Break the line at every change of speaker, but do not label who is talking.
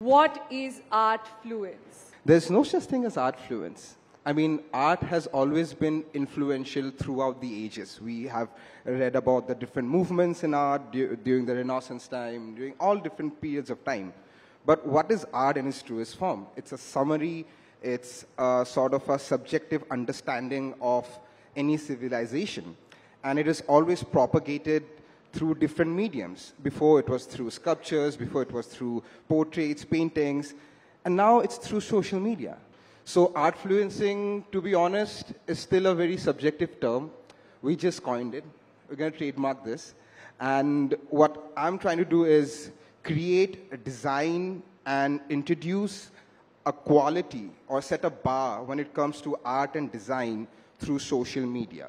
What is art fluence?
There's no such thing as art fluence. I mean, art has always been influential throughout the ages. We have read about the different movements in art du- during the Renaissance time, during all different periods of time. But what is art in its truest form? It's a summary, it's a sort of a subjective understanding of any civilization. And it is always propagated through different mediums. Before it was through sculptures, before it was through portraits, paintings, and now it's through social media. So art fluencing, to be honest, is still a very subjective term. We just coined it. We're going to trademark this. And what I'm trying to do is create a design and introduce a quality or set a bar when it comes to art and design through social media.